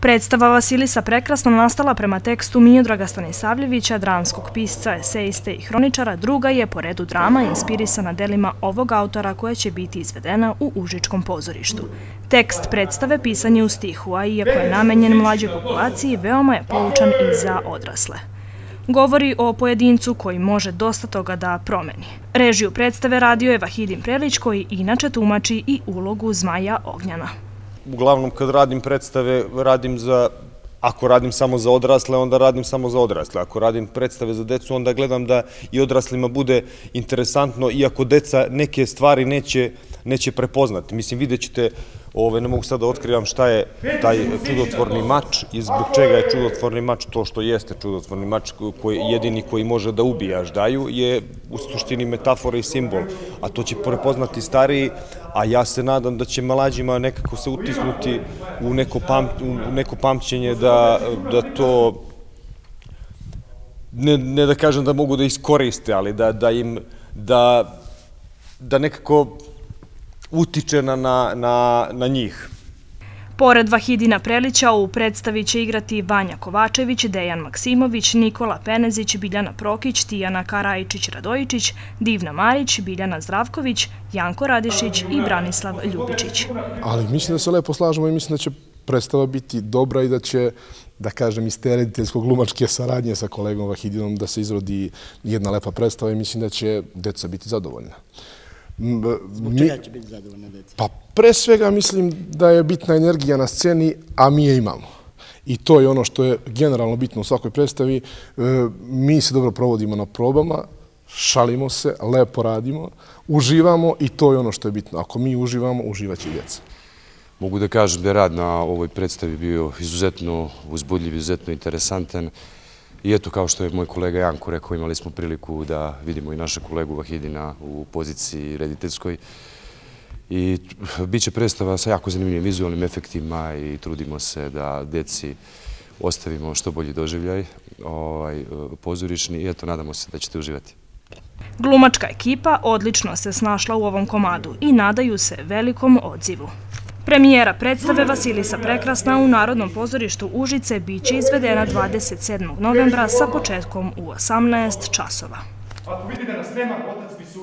Predstava Vasilisa prekrasno nastala prema tekstu Miodraga Stanisavljevića, dramskog pisca, eseiste i hroničara, druga je po redu drama inspirisana delima ovog autora koja će biti izvedena u Užičkom pozorištu. Tekst predstave pisan je u stihu, a iako je namenjen mlađoj populaciji, veoma je poučan i za odrasle. Govori o pojedincu koji može dosta toga da promeni. Režiju predstave radio je Vahidin Prelić koji inače tumači i ulogu Zmaja Ognjana uglavnom kad radim predstave, radim za, ako radim samo za odrasle, onda radim samo za odrasle. Ako radim predstave za decu, onda gledam da i odraslima bude interesantno, iako deca neke stvari neće, neće prepoznati. Mislim, vidjet ćete Ove, ne mogu sad da otkrivam šta je taj čudotvorni mač i zbog čega je čudotvorni mač to što jeste čudotvorni mač koji jedini koji može da ubijaš daju je u suštini metafora i simbol. A to će prepoznati stariji, a ja se nadam da će mlađima nekako se utisnuti u neko, pam, u neko pamćenje da, da to ne, ne da kažem da mogu da iskoriste, ali da, da im da, da nekako utiče na, na, na njih. Pored Vahidina Prelića u predstavi će igrati Vanja Kovačević, Dejan Maksimović, Nikola Penezić, Biljana Prokić, Tijana Karajičić-Radojičić, Divna Marić, Biljana Zdravković, Janko Radišić i Branislav Ljubičić. Ali mislim da se lepo slažemo i mislim da će predstava biti dobra i da će, da kažem, iz te rediteljsko-glumačke saradnje sa kolegom Vahidinom da se izrodi jedna lepa predstava i mislim da će deca biti zadovoljna. Zbog čega će biti zadovoljna deca? Pa pre svega mislim da je bitna energija na sceni, a mi je imamo. I to je ono što je generalno bitno u svakoj predstavi. E, mi se dobro provodimo na probama, šalimo se, lepo radimo, uživamo i to je ono što je bitno. Ako mi uživamo, uživaće i djeca. Mogu da kažem da je rad na ovoj predstavi bio izuzetno uzbudljiv, izuzetno interesantan. I eto, kao što je moj kolega Janko rekao, imali smo priliku da vidimo i naše kolegu Vahidina u poziciji rediteljskoj. I bit će predstava sa jako zanimljivim vizualnim efektima i trudimo se da deci ostavimo što bolji doživljaj ovaj, pozorišni i eto, nadamo se da ćete uživati. Glumačka ekipa odlično se snašla u ovom komadu i nadaju se velikom odzivu. Premijera predstave Vasilisa Prekrasna u Narodnom pozorištu Užice biće izvedena 27. novembra sa početkom u 18 časova. Ako vidite da nas nema, otac bi se